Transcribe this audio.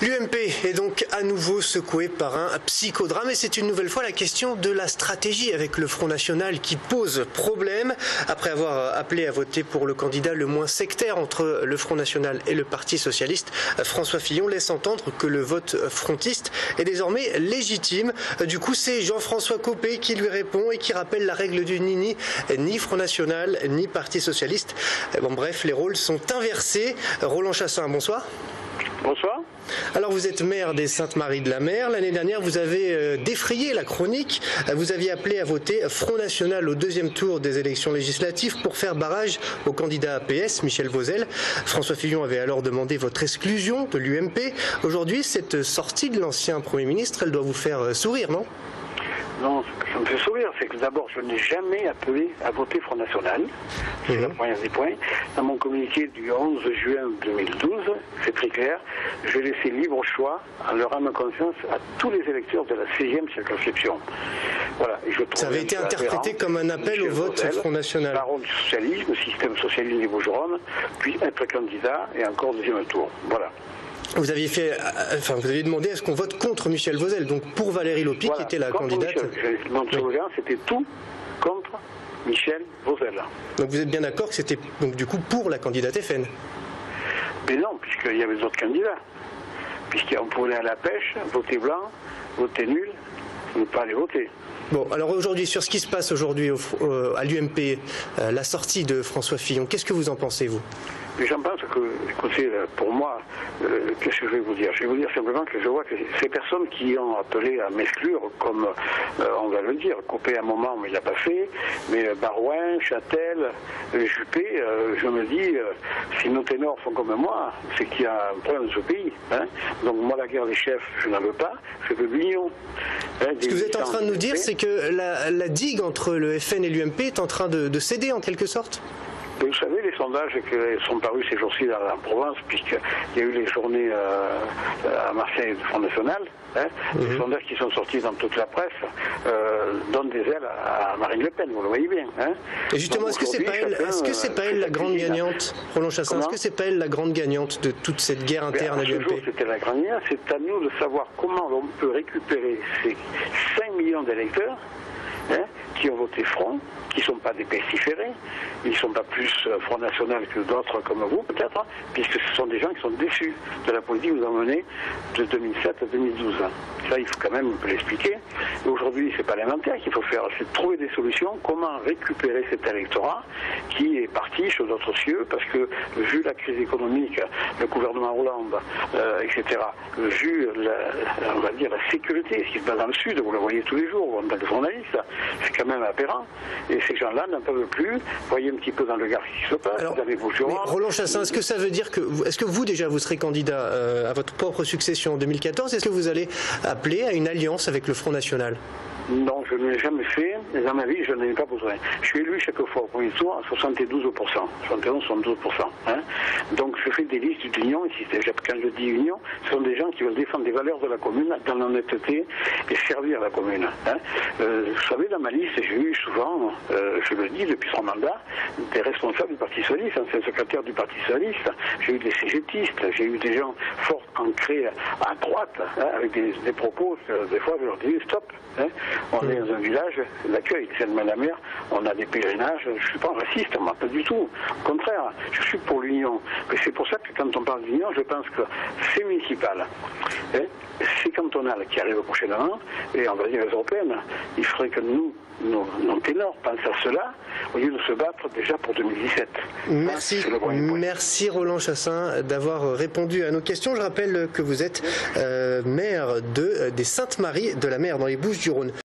L'UMP est donc à nouveau secoué par un psychodrame et c'est une nouvelle fois la question de la stratégie avec le Front National qui pose problème. Après avoir appelé à voter pour le candidat le moins sectaire entre le Front National et le Parti Socialiste, François Fillon laisse entendre que le vote frontiste est désormais légitime. Du coup, c'est Jean-François Copé qui lui répond et qui rappelle la règle du Nini, ni Front National, ni Parti Socialiste. Bon, bref, les rôles sont inversés. Roland Chassin, bonsoir. Bonsoir. Alors vous êtes maire des Saintes-Maries de la Mer. L'année dernière, vous avez euh, défrayé la chronique. Vous aviez appelé à voter Front National au deuxième tour des élections législatives pour faire barrage au candidat APS, Michel Vauzel. François Fillon avait alors demandé votre exclusion de l'UMP. Aujourd'hui, cette sortie de l'ancien Premier ministre, elle doit vous faire euh, sourire, non? Non, ce que ça me fait sourire, c'est que d'abord, je n'ai jamais appelé à voter Front National. C'est le premier des points. Dans mon communiqué du 11 juin 2012, c'est très clair, je laissé libre choix, en leur âme conscience, à tous les électeurs de la 6e circonscription. Voilà. Et je ça avait été interprété comme un appel au vote Front National. Baron du socialisme, système socialiste des puis être candidat et encore deuxième tour. Voilà. Vous aviez fait, euh, enfin, vous aviez demandé à ce qu'on vote contre Michel Vauzel, donc pour Valérie Lopi, qui était la candidate. Michel. Mon slogan, c'était tout contre Michel Vauzel. Donc vous êtes bien d'accord que c'était donc du coup pour la candidate FN Mais non, puisqu'il y avait d'autres candidats. Puisqu'on pouvait aller à la pêche, voter blanc, voter nul, ne pas aller voter. Bon, alors aujourd'hui, sur ce qui se passe aujourd'hui à l'UMP, euh, la sortie de François Fillon, qu'est-ce que vous en pensez, vous? J'en pense que, écoutez, pour moi, euh, qu'est-ce que je vais vous dire? Je vais vous dire simplement que je vois que ces personnes qui ont appelé à m'exclure, comme euh, on va le dire, Copé à un moment, mais il n'a pas fait, mais Barouin, Châtel, Juppé, je me dis, si nos ténors font comme moi, c'est qu'il y a un problème dans ce pays. Hein. Donc moi, la guerre des chefs, je n'en veux pas, je veux l'union. Hein, ce que vous êtes en train de nous dire, c'est que la, digue entre le FN et l'UMP est en train de céder en quelque sorte? Vous savez, les sondages qui sont parus ces jours-ci dans la province, puisqu'il y a eu les journées euh, à Marseille du Front National, hein, les mhm. sondages qui sont sortis dans toute la presse euh, donnent des ailes à Marine Le Pen, vous le voyez bien. Hein. Et justement, est-ce que c'est pas c'est pas elle la grande gagnante, Roland Chassin, est-ce que c'est pas elle la grande gagnante de toute cette guerre interne à l'UMP C'était la grande gagnante, c'est à nous de savoir comment on peut récupérer ces 5 millions d'électeurs hein, qui ont voté Front, qui ne sont pas des pestiférés, ils ne sont pas plus euh, Front National que d'autres comme vous peut-être, puisque ce sont des gens qui sont déçus de la politique que vous avez menée de 2007 à 2012. Ça, il faut quand même l'expliquer. Aujourd'hui, c'est pas l'inventaire qu'il faut faire, c'est trouver des solutions, comment récupérer cet électorat qui est parti sur d'autres cieux, parce que vu la crise économique, le gouvernement Hollande, euh, etc., vu la, on va dire la sécurité, ce qui se passe dans le Sud, vous le voyez tous les jours, on a des journalistes, c'est quand même aberrant. Et ces gens-là n'en peuvent plus. Voyez un petit peu dans le gars qui se passe. Alors, Roland Chassin, est-ce que ça veut dire que, est-ce que vous déjà vous serez candidat euh, à votre propre succession en 2014 Est-ce que vous allez appeler à une alliance avec le Front National? Non, je ne l'ai jamais fait. Dans ma vie, je n'en ai pas besoin. Je suis élu chaque fois au premier tour à 72%, 71, 72%. Hein. Donc je fais des listes d'union. Ici, quand je dis union, ce sont des gens qui veulent défendre les valeurs de la commune dans l'honnêteté et servir la commune. Hein. Euh, vous savez, dans ma liste, j'ai eu souvent, euh, je le dis depuis son mandat, des responsables du Parti Socialiste, anciens secrétaire du Parti Socialiste. J'ai eu des CGTistes, j'ai eu des gens forts ancrés à droite, hein, avec des, propos, euh, des fois, je leur dis stop. On est dans un village d'accueil, c'est de la mer, on a des pèlerinages, je ne suis pas raciste, moi, pas du tout. Au contraire, je suis pour l'union. Mais c'est pour ça que quand on parle d'union, je pense que c'est municipal, hein, c'est cantonal qui arrive prochainement, et on va dire les européennes. Il faudrait que nous, nos, nos ténors pensent à cela au lieu de se battre déjà pour 2017. Merci, merci Roland Chassin d'avoir répondu à nos questions. Je rappelle que vous êtes euh, maire de, des Saintes-Maries de la Mer dans les Bouches du Rhône. Personen.